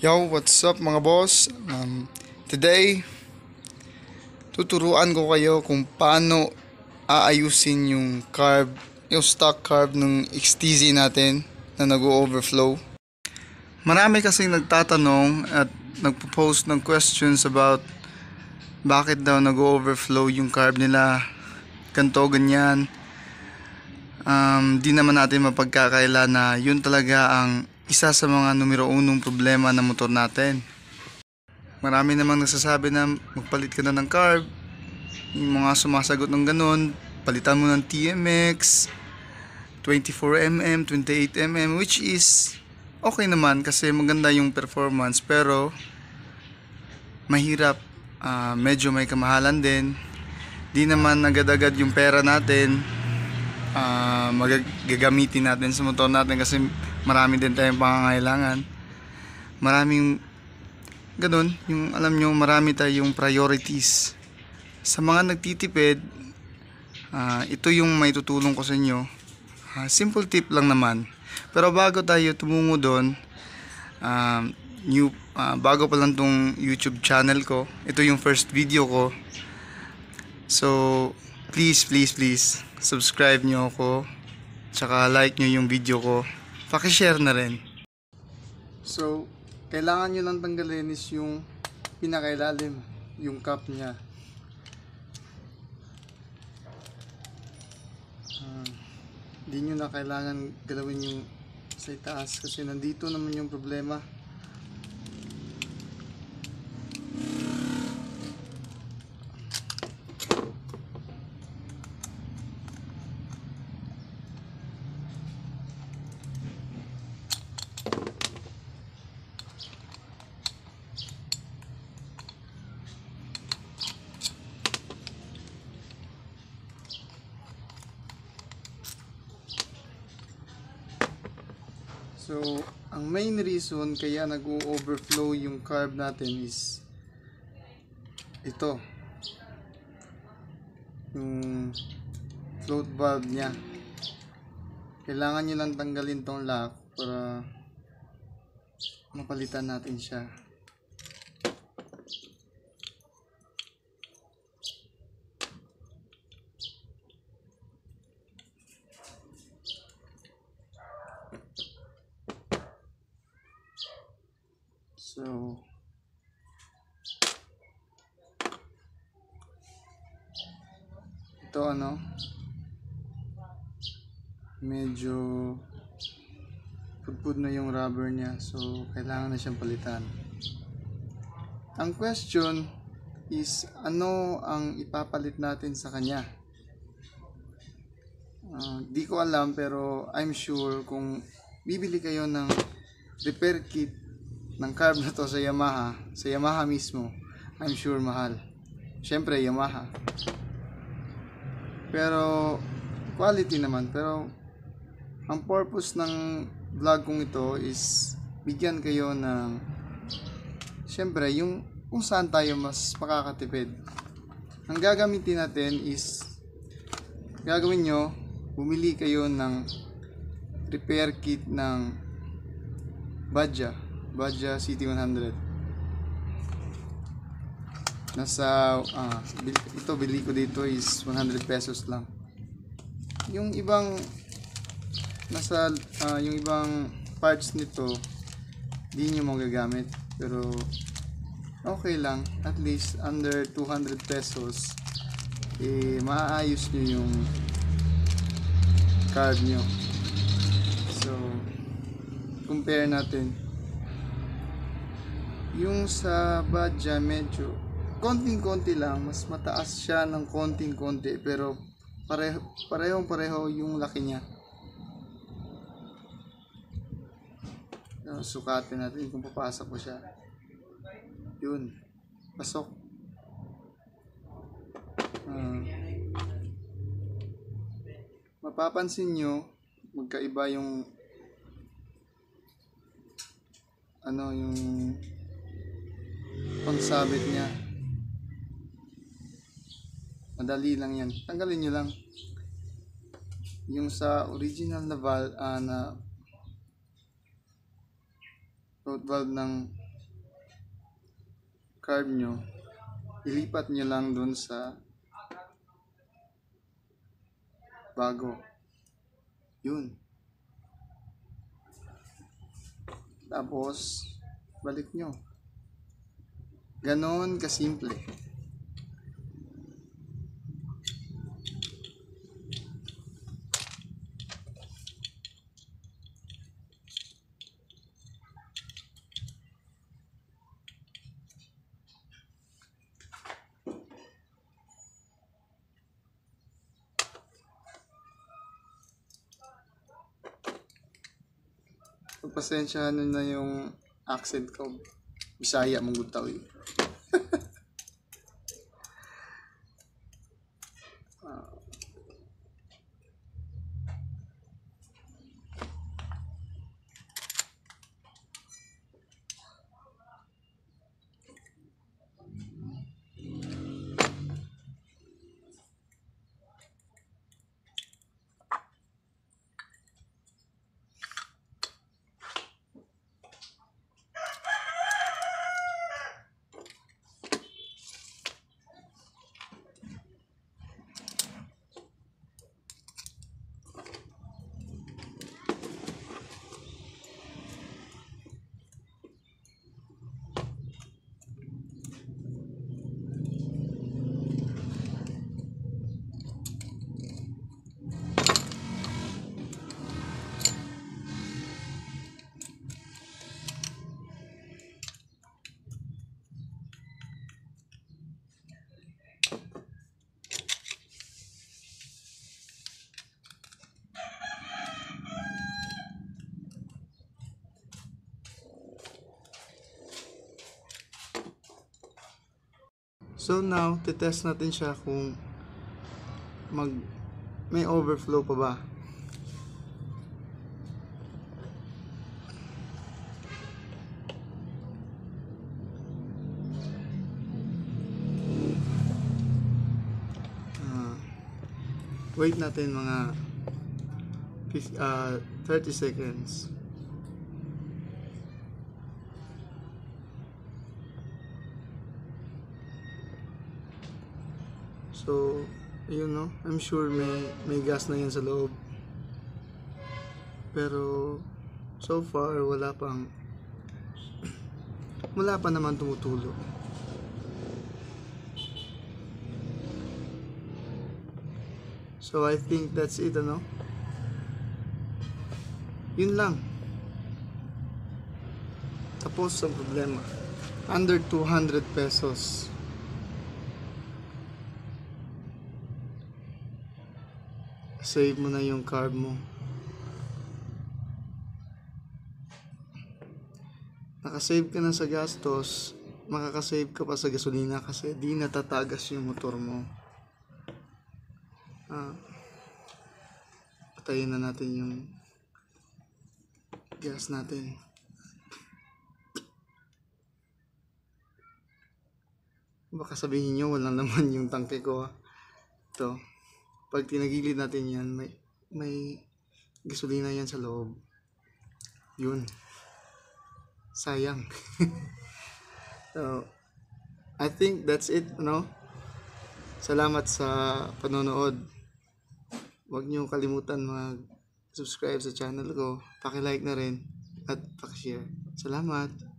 Yo, what's up mga boss? Um, today, tuturuan ko kayo kung paano aayusin yung carb, yung stock carb ng XTZ natin na nag-overflow. Marami kasing nagtatanong at nagpo-post ng questions about bakit daw nag-overflow yung carb nila, ganto ganyan. Um, di naman natin mapagkakaila na yun talaga ang isa sa mga numero unong problema ng motor natin. Marami namang nagsasabi na magpalit ka na ng carb. Yung mga sumasagot ng ganun, palitan mo ng TMX, 24mm, 28mm, which is okay naman kasi maganda yung performance pero mahirap, ah, medyo may kamahalan din. Di naman agad-agad yung pera natin ah magagamitin natin sa motor natin kasi marami din tayong pangangailangan. Maraming ganun, yung alam nyo, marami tayong priorities. Sa mga nagtitipid, ah, ito yung may tutulong ko sa inyo. Ah, simple tip lang naman. Pero bago tayo tumungo doon, um, new, ah, bago pa lang tong YouTube channel ko, ito yung first video ko. So, please, please, please, subscribe nyo ako. Tsaka like nyo yung video ko. Pakishare na rin. So, kailangan nyo lang tanggalin is yung pinakailalim, yung cup niya. Ah, Hindi nyo na kailangan galawin yung sa itaas kasi nandito naman yung problema. So, ang main reason kaya nag-overflow yung carb natin is ito. Yung float valve niya. Kailangan nyo lang tanggalin tong lock para mapalitan natin siya. So, ito ano, medyo pudpud na yung rubber niya. So, kailangan na siyang palitan. Ang question is, ano ang ipapalit natin sa kanya? Ah, di ko alam pero I'm sure kung bibili kayo ng repair kit ng carb na to sa Yamaha, sa Yamaha mismo, I'm sure mahal. Siyempre, Yamaha. Pero, quality naman. Pero, ang purpose ng vlog kong ito is bigyan kayo ng, siyempre, yung kung saan tayo mas makakatipid. Ang gagamitin natin is, gagawin nyo, bumili kayo ng repair kit ng Badja. Badja City 100. Nasa, bil- ito bili ko dito is 100 pesos lang. Yung ibang, nasa, ah, yung ibang parts nito, di nyo magagamit. Pero, okay lang. At least, under 200 pesos, eh, maaayos nyo yung card nyo. So, compare natin yung sa Badja medyo konting-konti lang, mas mataas siya ng konting-konti pero pareho parehong pareho yung laki niya. So, sukatin natin kung papasok ko siya. Yun. Pasok. Ah. mapapansin nyo, magkaiba yung ano yung pangsabit niya. Madali lang yan. Tanggalin nyo lang. Yung sa original na valve, ah, na float valve ng carb nyo, ilipat nyo lang dun sa bago. Yun. Tapos, balik nyo. Ganon kasimple. Pagpasensyahan nyo na yung accent ko. Bisaya mong gutaw eh. So now, titest natin siya kung mag may overflow pa ba. Ah, wait natin mga fif- ah, 30 seconds. So, yun no, I'm sure may may gas na yan sa loob. Pero so far wala pang wala pa naman tumutulo. So I think that's it ano. Yun lang. Tapos ang problema. Under 200 pesos. Save mo na yung carb mo. Nakasave ka na sa gastos, makakasave ka pa sa gasolina kasi di natatagas yung motor mo. Ah, patayin na natin yung gas natin. Baka sabihin nyo, walang naman yung tangke ko. ah. Ito pag tinagilid natin yan, may, may gasolina yan sa loob. Yun. Sayang. so, I think that's it, no? Salamat sa panonood. Huwag niyo kalimutan mag-subscribe sa channel ko. Paki-like na rin at paki-share. Salamat.